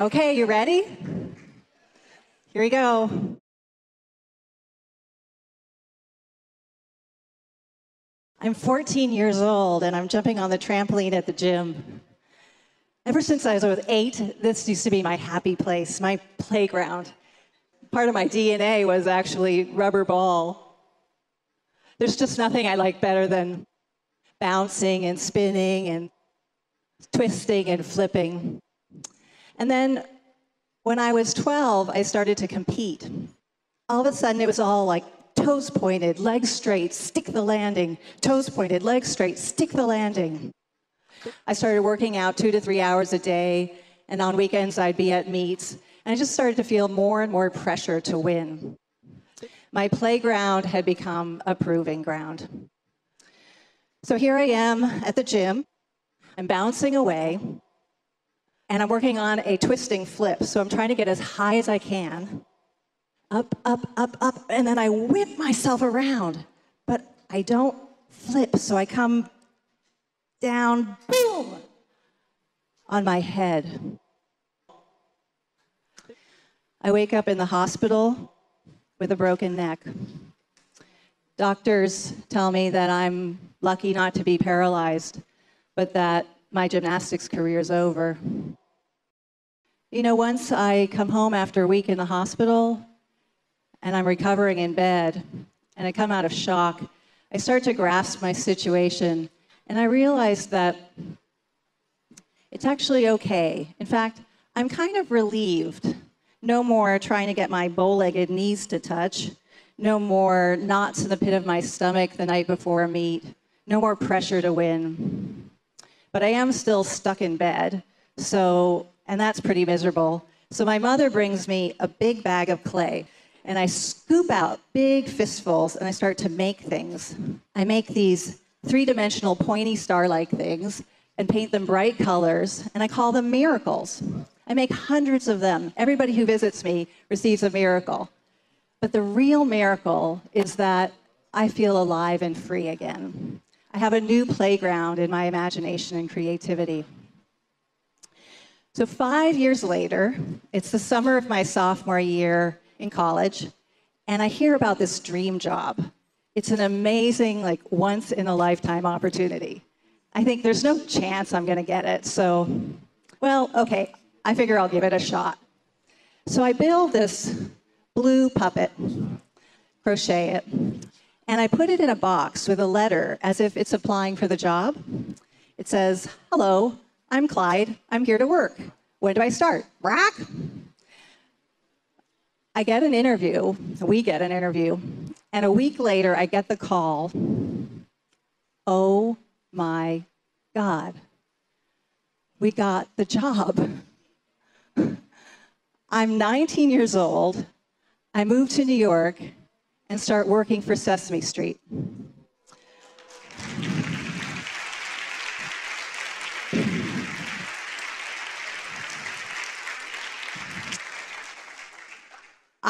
Okay, you ready? Here we go. I'm 14 years old and I'm jumping on the trampoline at the gym. Ever since I was eight, this used to be my happy place, my playground. Part of my DNA was actually rubber ball. There's just nothing I like better than bouncing and spinning and twisting and flipping. And then when I was 12, I started to compete. All of a sudden, it was all like toes pointed, legs straight, stick the landing, toes pointed, legs straight, stick the landing. I started working out two to three hours a day, and on weekends, I'd be at meets. And I just started to feel more and more pressure to win. My playground had become a proving ground. So here I am at the gym. I'm bouncing away, and I'm working on a twisting flip. So I'm trying to get as high as I can. Up, up, up, up, and then I whip myself around. But I don't flip, so I come down, boom, on my head. I wake up in the hospital with a broken neck. Doctors tell me that I'm lucky not to be paralyzed, but that my gymnastics career is over. You know, once I come home after a week in the hospital and I'm recovering in bed and I come out of shock, I start to grasp my situation and I realize that it's actually okay. In fact, I'm kind of relieved. No more trying to get my bow legged knees to touch. No more knots in the pit of my stomach the night before a meet. No more pressure to win. But I am still stuck in bed. So and that's pretty miserable. So my mother brings me a big bag of clay, and I scoop out big fistfuls and I start to make things. I make these three dimensional pointy star like things and paint them bright colors, and I call them miracles. I make hundreds of them. Everybody who visits me receives a miracle. But the real miracle is that I feel alive and free again. I have a new playground in my imagination and creativity. So, five years later, it's the summer of my sophomore year in college, and I hear about this dream job. It's an amazing, like, once in a lifetime opportunity. I think there's no chance I'm going to get it. So, well, okay, I figure I'll give it a shot. So, I build this blue puppet, crochet it, and I put it in a box with a letter as if it's applying for the job. It says, Hello, I'm Clyde. I'm here to work. When do I start? Rack. I get an interview. We get an interview. And a week later, I get the call. Oh my God. We got the job. I'm 19 years old. I move to New York and start working for Sesame Street.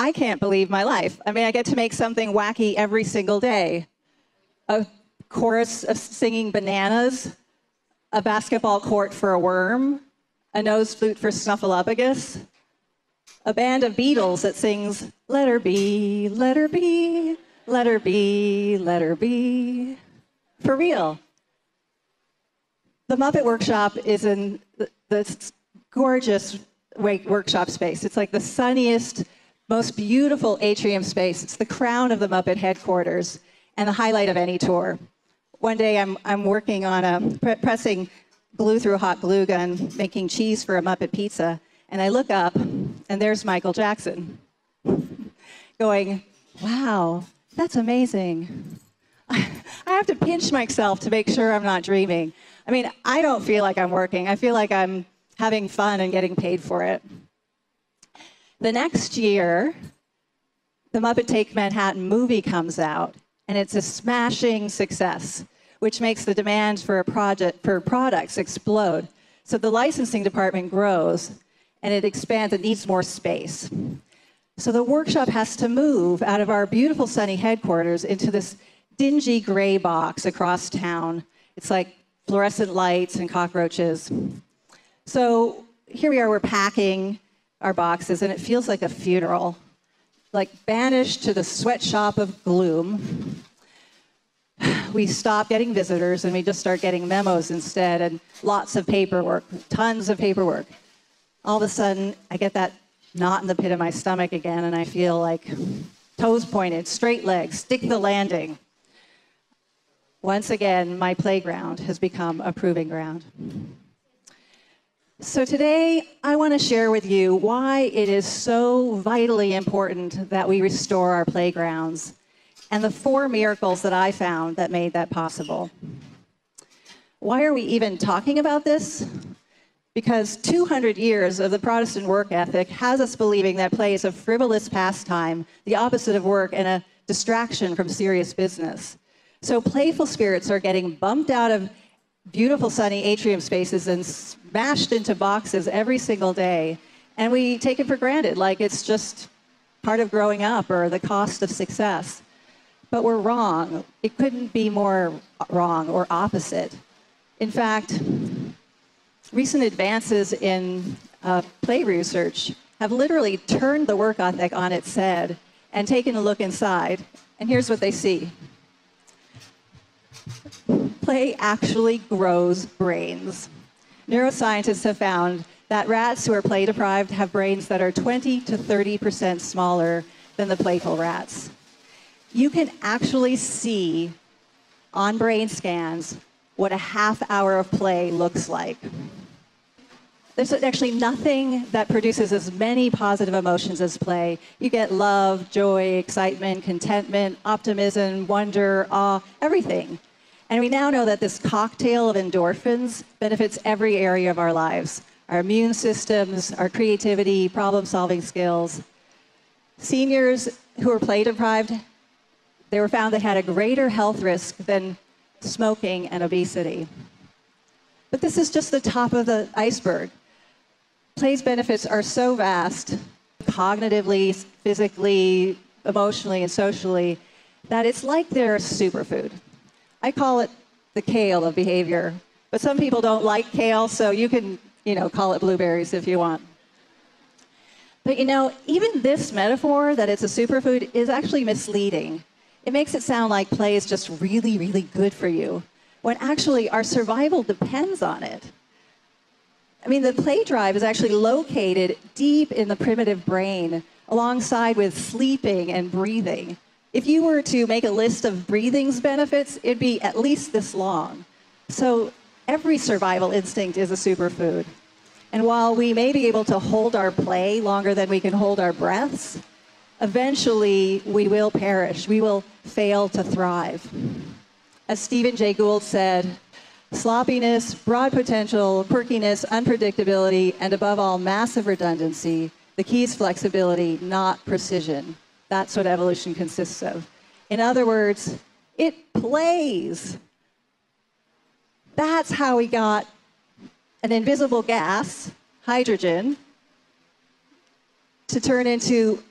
I can't believe my life. I mean, I get to make something wacky every single day. A chorus of singing bananas, a basketball court for a worm, a nose flute for Snuffleupagus, a band of Beatles that sings, Let her be, let her be, let her be, let her be. For real. The Muppet Workshop is in this gorgeous workshop space. It's like the sunniest, most beautiful atrium space. It's the crown of the Muppet headquarters and the highlight of any tour. One day I'm, I'm working on a pre- pressing glue through a hot glue gun, making cheese for a Muppet pizza, and I look up and there's Michael Jackson going, Wow, that's amazing. I have to pinch myself to make sure I'm not dreaming. I mean, I don't feel like I'm working. I feel like I'm having fun and getting paid for it. The next year, the Muppet Take Manhattan movie comes out, and it's a smashing success, which makes the demand for a project for products explode. So the licensing department grows, and it expands. It needs more space. So the workshop has to move out of our beautiful sunny headquarters into this dingy gray box across town. It's like fluorescent lights and cockroaches. So here we are, we're packing our boxes, and it feels like a funeral, like banished to the sweatshop of gloom. We stop getting visitors and we just start getting memos instead, and lots of paperwork, tons of paperwork. All of a sudden, I get that knot in the pit of my stomach again, and I feel like toes pointed, straight legs, stick the landing. Once again, my playground has become a proving ground. So today, I want to share with you why it is so vitally important that we restore our playgrounds and the four miracles that I found that made that possible. Why are we even talking about this? Because 200 years of the Protestant work ethic has us believing that play is a frivolous pastime, the opposite of work, and a distraction from serious business. So playful spirits are getting bumped out of beautiful sunny atrium spaces and smashed into boxes every single day. And we take it for granted, like it's just part of growing up or the cost of success. But we're wrong. It couldn't be more wrong or opposite. In fact, recent advances in uh, play research have literally turned the work ethic on its head and taken a look inside. And here's what they see play actually grows brains. Neuroscientists have found that rats who are play deprived have brains that are 20 to 30% smaller than the playful rats. You can actually see on brain scans what a half hour of play looks like. There's actually nothing that produces as many positive emotions as play. You get love, joy, excitement, contentment, optimism, wonder, awe, everything. And we now know that this cocktail of endorphins benefits every area of our lives our immune systems, our creativity, problem solving skills. Seniors who are play deprived, they were found they had a greater health risk than smoking and obesity. But this is just the top of the iceberg. Play's benefits are so vast, cognitively, physically, emotionally, and socially, that it's like they're a superfood. I call it the kale of behavior, but some people don't like kale, so you can, you know, call it blueberries if you want. But you know, even this metaphor that it's a superfood is actually misleading. It makes it sound like play is just really, really good for you, when actually our survival depends on it. I mean, the play drive is actually located deep in the primitive brain alongside with sleeping and breathing. If you were to make a list of breathing's benefits, it'd be at least this long. So every survival instinct is a superfood. And while we may be able to hold our play longer than we can hold our breaths, eventually we will perish. We will fail to thrive. As Stephen Jay Gould said, sloppiness, broad potential, quirkiness, unpredictability, and above all, massive redundancy. The key is flexibility, not precision. That's what evolution consists of. In other words, it plays. That's how we got an invisible gas, hydrogen, to turn into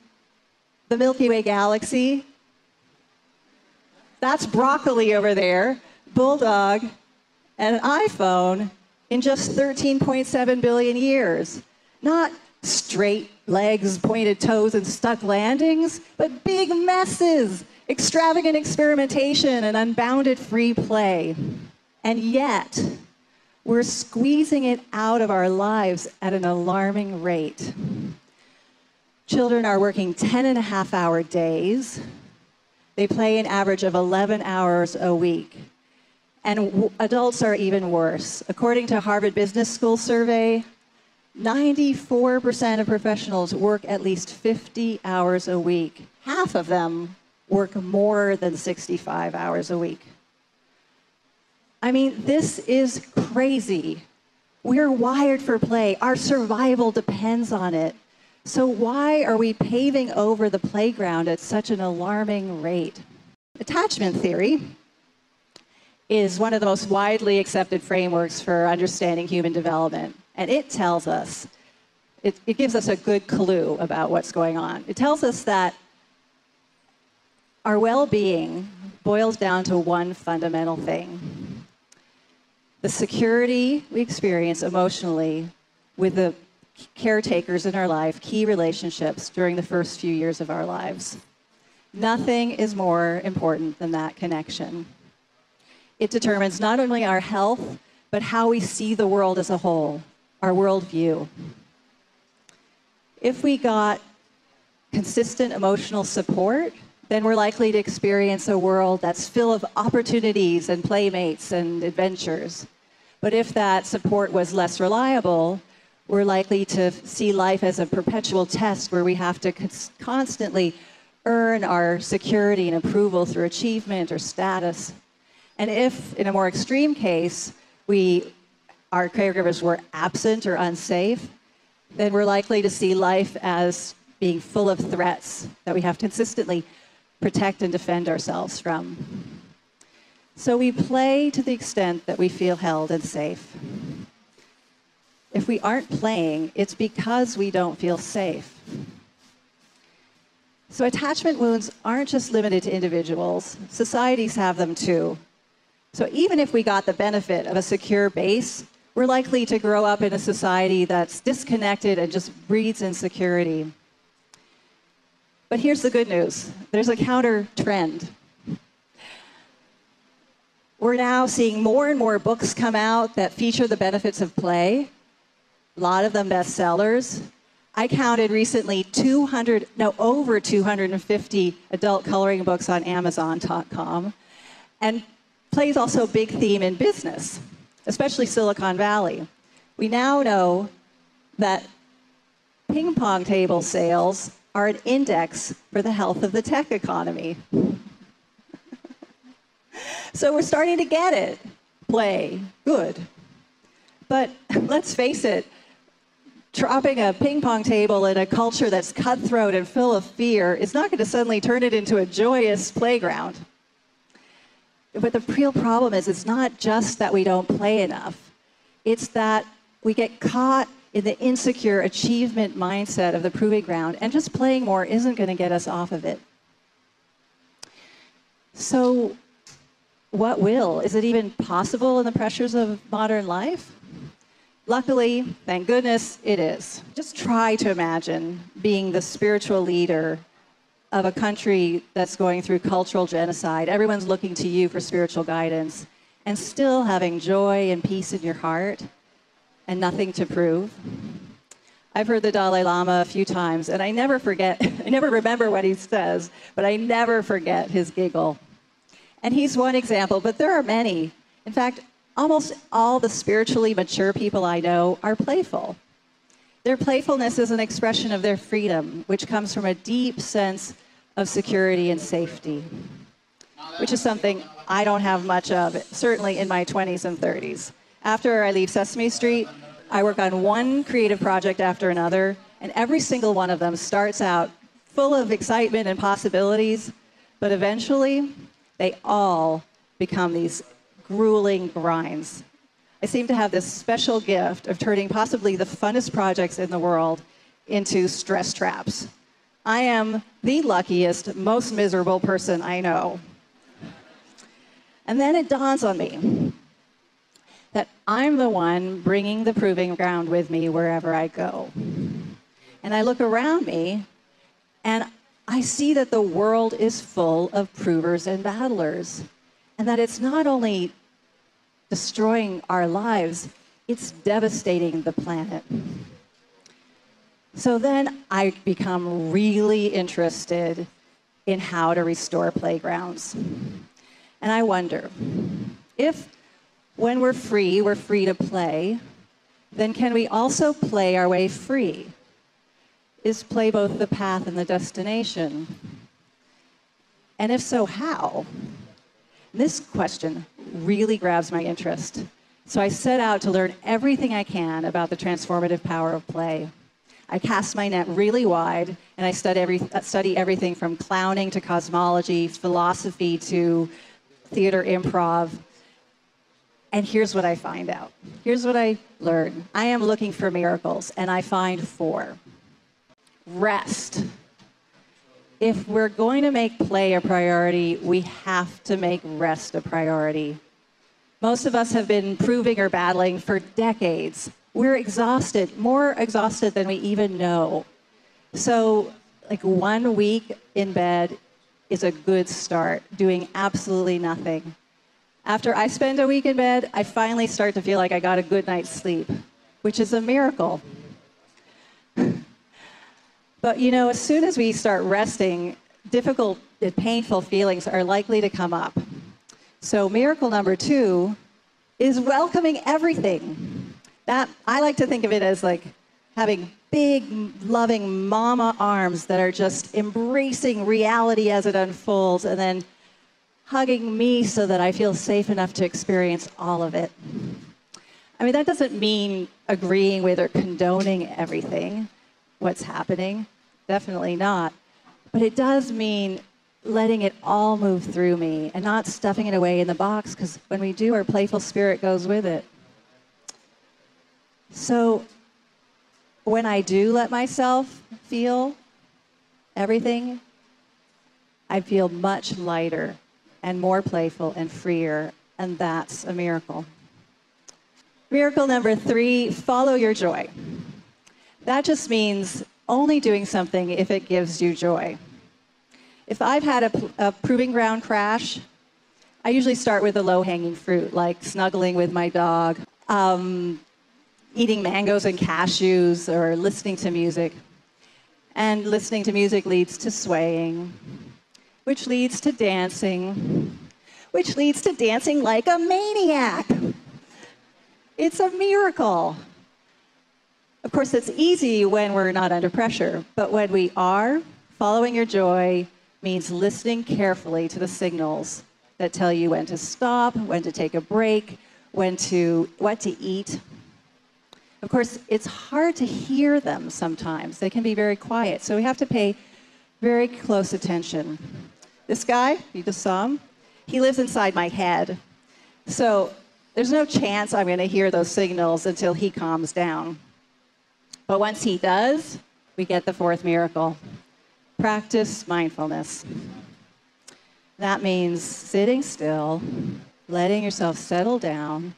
the Milky Way galaxy. That's broccoli over there, bulldog, and an iPhone in just 13.7 billion years. Not straight legs, pointed toes, and stuck landings, but big messes, extravagant experimentation, and unbounded free play. And yet, we're squeezing it out of our lives at an alarming rate. Children are working 10 and a half hour days. They play an average of 11 hours a week. And adults are even worse. According to Harvard Business School survey, 94% of professionals work at least 50 hours a week. Half of them work more than 65 hours a week. I mean, this is crazy. We're wired for play. Our survival depends on it. So, why are we paving over the playground at such an alarming rate? Attachment theory is one of the most widely accepted frameworks for understanding human development. And it tells us, it, it, gives us a good clue about what's going on. It tells us that our well being boils down to one fundamental thing the security we experience emotionally with the caretakers in our life, key relationships during the first few years of our lives. Nothing is more important than that connection. It determines not only our health, but how we see the world as a whole, our worldview. If we got consistent emotional support, then we're likely to experience a world that's full of opportunities and playmates and adventures. But if that support was less reliable, we're likely to see life as a perpetual test where we have to constantly earn our security and approval through achievement or status. And if, in a more extreme case, we, our caregivers were absent or unsafe, then we're likely to see life as being full of threats that we have to consistently protect and defend ourselves from. So we play to the extent that we feel held and safe. If we aren't playing, it's because we don't feel safe. So attachment wounds aren't just limited to individuals, societies have them too. So even if we got the benefit of a secure base, we're likely to grow up in a society that's disconnected and just breeds insecurity. But here's the good news there's a counter trend. We're now seeing more and more books come out that feature the benefits of play, a lot of them bestsellers. I counted recently 200, no, over 250 adult coloring books on Amazon.com. And play is also a big theme in business, especially Silicon Valley. We now know that ping pong table sales are an index for the health of the tech economy. so we're starting to get it. Play, good. But let's face it, dropping a ping pong table in a culture that's cutthroat and full of fear is not going to suddenly turn it into a joyous playground. But the real problem is it's not just that we don't play enough, it's that we get caught in the insecure achievement mindset of the proving ground, and just playing more isn't going to get us off of it. So, what will? Is it even possible in the pressures of modern life? Luckily, thank goodness, it is. Just try to imagine being the spiritual leader of a country that's going through cultural genocide. Everyone's looking to you for spiritual guidance, and still having joy and peace in your heart and nothing to prove. I've heard the Dalai Lama a few times, and I never forget, I never remember what he says, but I never forget his giggle. And he's one example, but there are many. In fact, almost all the spiritually mature people I know are playful. Their playfulness is an expression of their freedom, which comes from a deep sense of security and safety, which is something I don't have much of, certainly in my 20s and 30s. After I leave Sesame Street, I work on one creative project after another, and every single one of them starts out full of excitement and possibilities, but eventually they all become these grueling grinds. I seem to have this special gift of turning possibly the funnest projects in the world into stress traps. I am the luckiest, most miserable person I know. And then it dawns on me that I'm the one bringing the proving ground with me wherever I go. And I look around me and I see that the world is full of provers and battlers, and that it's not only destroying our lives, it's devastating the planet. So then I become really interested in how to restore playgrounds. And I wonder if when we're free, we're free to play, then can we also play our way free? Is play both the path and the destination? And if so, how? This question really grabs my interest. So I set out to learn everything I can about the transformative power of play. I cast my net really wide and I study, every, study everything from clowning to cosmology, philosophy to theater improv, and here's what I find out. Here's what I learn. I am looking for miracles, and I find four. Rest. If we're going to make play a priority, we have to make rest a priority. Most of us have been proving or battling for decades, we're exhausted, more exhausted than we even know. So, like one week in bed is a good start, doing absolutely nothing. After I spend a week in bed, I finally start to feel like I got a good night's sleep, which is a miracle. But you know, as soon as we start resting, difficult and painful feelings are likely to come up. So, miracle number two is welcoming everything. That I like to think of it as like having big, loving mama arms that are just embracing reality as it unfolds and then hugging me so that I feel safe enough to experience all of it. I mean, that doesn't mean agreeing with or condoning everything, what's happening. Definitely not. But it does mean letting it all move through me and not stuffing it away in the box because when we do, our playful spirit goes with it. So when I do let myself feel everything, I feel much lighter and more playful and freer, and that's a miracle. Miracle number three follow your joy. That just means only doing something if it gives you joy. If I've had a, a proving ground crash, I usually start with the low hanging fruit, like snuggling with my dog, um, eating mangoes and cashews, or listening to music. And listening to music leads to swaying, which leads to dancing, which leads to dancing like a maniac. It's a miracle. Of course, it's easy when we're not under pressure, but when we are, following your joy means listening carefully to the signals that tell you when to stop, when to take a break, when to what to eat. Of course, it's hard to hear them sometimes. They can be very quiet, so we have to pay very close attention. This guy, you just saw him, he lives inside my head. So there's no chance I'm going to hear those signals until he calms down. But once he does, we get the fourth miracle practice mindfulness. That means sitting still, letting yourself settle down,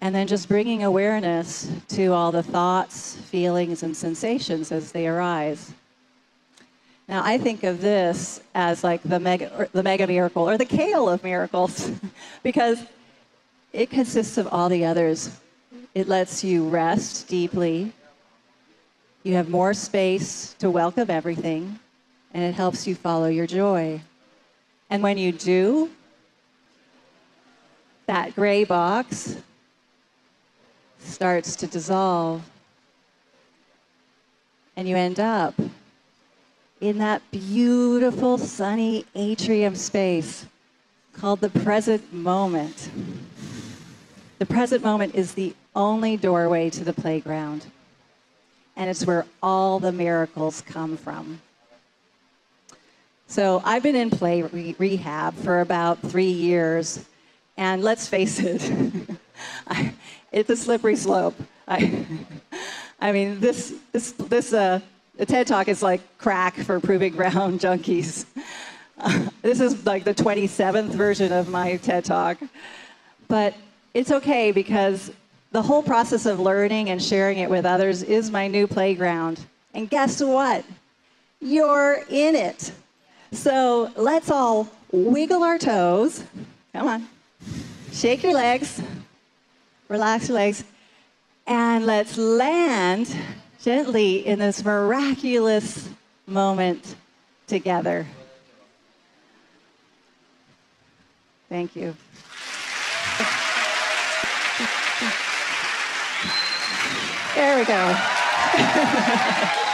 and then just bringing awareness to all the thoughts, feelings, and sensations as they arise. Now, I think of this as like the mega, the mega miracle or the kale of miracles because it consists of all the others. It lets you rest deeply. You have more space to welcome everything, and it helps you follow your joy. And when you do, that gray box starts to dissolve, and you end up in that beautiful sunny atrium space called the present moment. The present moment is the only doorway to the playground, and it's where all the miracles come from. So I've been in play re- rehab for about three years, and let's face it, it's a slippery slope. I, I mean, this this this uh, TED Talk is like crack for proving ground junkies. Uh, this is like the 27th version of my TED Talk. But it's okay because the whole process of learning and sharing it with others is my new playground. And guess what? You're in it. So let's all wiggle our toes. Come on. Shake your legs. Relax your legs. And let's land gently in this miraculous moment together. Thank you. There we go.